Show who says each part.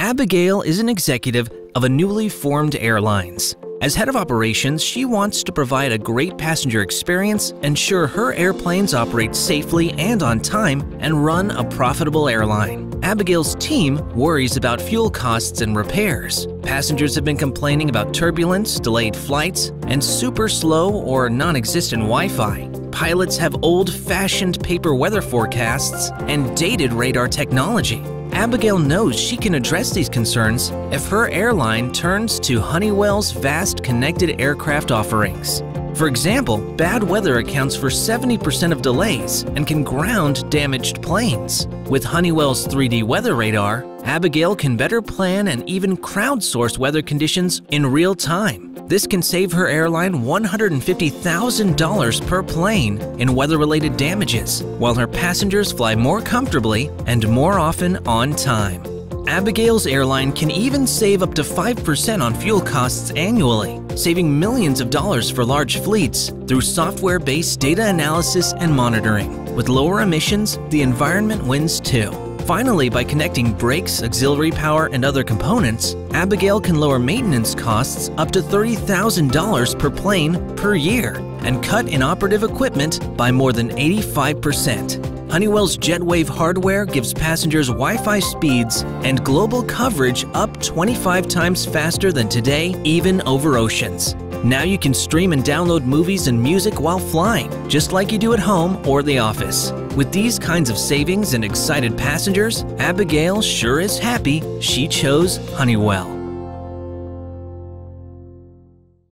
Speaker 1: Abigail is an executive of a newly formed airlines. As head of operations, she wants to provide a great passenger experience, ensure her airplanes operate safely and on time, and run a profitable airline. Abigail's team worries about fuel costs and repairs. Passengers have been complaining about turbulence, delayed flights, and super slow or non existent Wi Fi. Pilots have old fashioned paper weather forecasts and dated radar technology. Abigail knows she can address these concerns if her airline turns to Honeywell's vast connected aircraft offerings. For example, bad weather accounts for 70% of delays and can ground damaged planes. With Honeywell's 3D weather radar, Abigail can better plan and even crowdsource weather conditions in real time. This can save her airline $150,000 per plane in weather-related damages, while her passengers fly more comfortably and more often on time. Abigail's airline can even save up to 5% on fuel costs annually, saving millions of dollars for large fleets through software-based data analysis and monitoring. With lower emissions, the environment wins too. Finally, by connecting brakes, auxiliary power, and other components, Abigail can lower maintenance costs up to $30,000 per plane per year and cut inoperative equipment by more than 85%. Honeywell's JetWave hardware gives passengers Wi-Fi speeds and global coverage up 25 times faster than today, even over oceans. Now you can stream and download movies and music while flying, just like you do at home or the office. With these kinds of savings and excited passengers, Abigail sure is happy she chose Honeywell.